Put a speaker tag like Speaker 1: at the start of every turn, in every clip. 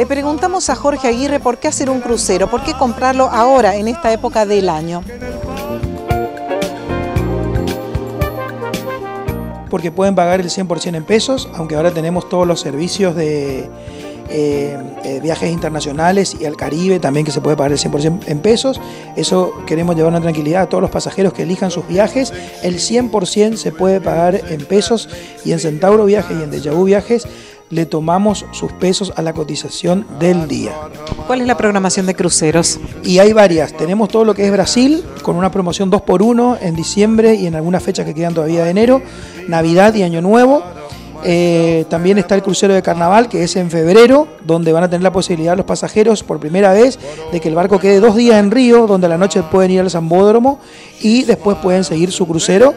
Speaker 1: Le preguntamos a Jorge Aguirre por qué hacer un crucero, por qué comprarlo ahora, en esta época del año.
Speaker 2: Porque pueden pagar el 100% en pesos, aunque ahora tenemos todos los servicios de eh, eh, viajes internacionales y al Caribe también que se puede pagar el 100% en pesos. Eso queremos llevar una tranquilidad a todos los pasajeros que elijan sus viajes. El 100% se puede pagar en pesos y en Centauro Viajes y en Deja Viajes le tomamos sus pesos a la cotización del día.
Speaker 1: ¿Cuál es la programación de cruceros?
Speaker 2: Y hay varias. Tenemos todo lo que es Brasil, con una promoción 2x1 en diciembre y en algunas fechas que quedan todavía de enero, Navidad y Año Nuevo. Eh, también está el crucero de carnaval, que es en febrero, donde van a tener la posibilidad los pasajeros por primera vez de que el barco quede dos días en Río, donde a la noche pueden ir al Zambódromo y después pueden seguir su crucero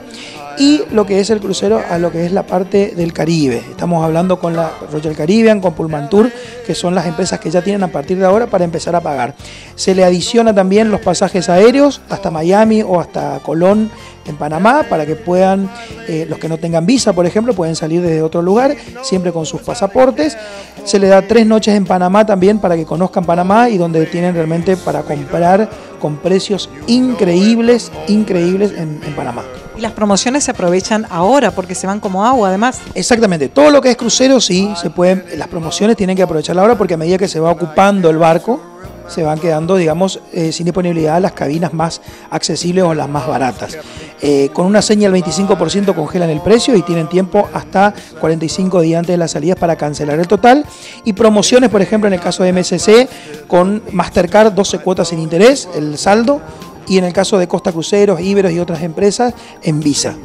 Speaker 2: y lo que es el crucero a lo que es la parte del Caribe. Estamos hablando con la Royal Caribbean, con Pullman Tour, que son las empresas que ya tienen a partir de ahora para empezar a pagar. Se le adiciona también los pasajes aéreos hasta Miami o hasta Colón en Panamá para que puedan, eh, los que no tengan visa, por ejemplo, pueden salir desde otro lugar, siempre con sus pasaportes. Se le da tres noches en Panamá también para que conozcan Panamá y donde tienen realmente para comprar con precios increíbles, increíbles en, en Panamá.
Speaker 1: Y las promociones se aprovechan ahora porque se van como agua además.
Speaker 2: Exactamente, todo lo que es crucero sí, se pueden, las promociones tienen que aprovecharla ahora porque a medida que se va ocupando el barco, se van quedando, digamos, eh, sin disponibilidad las cabinas más accesibles o las más baratas. Eh, con una seña del 25% congelan el precio y tienen tiempo hasta 45 días antes de las salidas para cancelar el total. Y promociones, por ejemplo, en el caso de MSC, con Mastercard 12 cuotas sin interés, el saldo, y en el caso de Costa Cruceros, Iberos y otras empresas, en Visa.